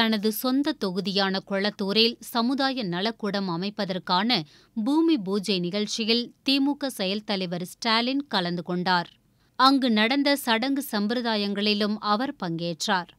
தனது சொந்த தொகுதியான கொளத்தூரில் சமுதாய நலக்கூடம் அமைப்பதற்கான பூமி பூஜை நிகழ்ச்சியில் திமுக செயல் தலைவர் ஸ்டாலின் கலந்து கொண்டார். அங்கு நடந்த சடங்கு சம்பிரதாயங்களிலும் அவர் பங்கேற்றார்.